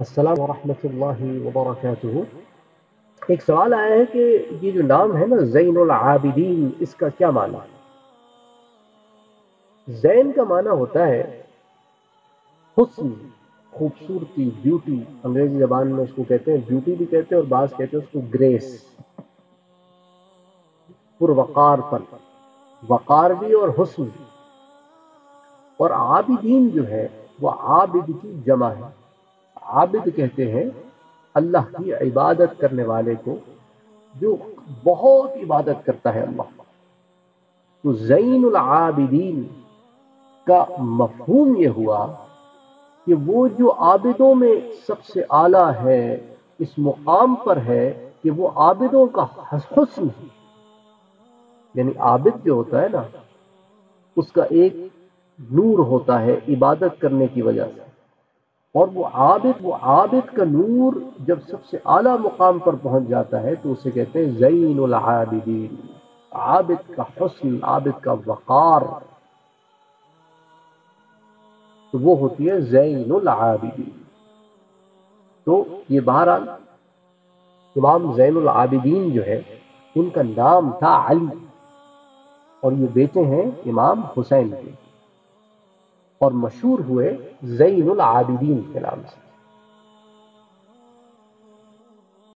السلام ورحمۃ اللہ وبرکاتہ ایک سوال آیا ہے کہ یہ جو نام ہے نا، زین العابدین، اس کا کیا معنی ہے؟ زین کا معنی ہوتا ہے حسن، خوبصورتی بیوٹی انگریزی زبان میں اس کو کہتے ہیں بیوٹی بھی کہتے ہیں اور بعض کہتے ہیں اس کو گریس پر وقار پر وقار بھی اور حسن بھی۔ اور عابدین جو ہے، وہ عابد کی جمع ہے۔ عابد کہتے ہیں، اللہ کی عبادت کرنے والے کو جو بہت عبادت کرتا ہے اللہ۔ تو زین العابدین کا مفہوم یہ ہوا کہ وہ جو عابدوں میں سب سے اعلیٰ ہے، اس مقام پر ہے کہ وہ عابدوں کا حسن ہے۔ یعنی عابد جو ہوتا ہے نا، اس کا ایک نور ہوتا ہے عبادت کرنے کی وجہ سے۔ اور وہ عابد وہ عابد کا نور جب سب سے اعلیٰ مقام پر پہنچ جاتا ہے تو اسے کہتے ہیں زین العابدین۔ عابد کا حسن، عابد کا وقار۔ تو وہ ہوتی ہے زین العابدین۔ تو یہ بہرحال امام زین العابدین جو ہے، ان کا نام تھا علی۔ اور یہ بیٹے ہیں امام حسین کے۔ اور مشہور ہوئے زین العابدین کے نام سے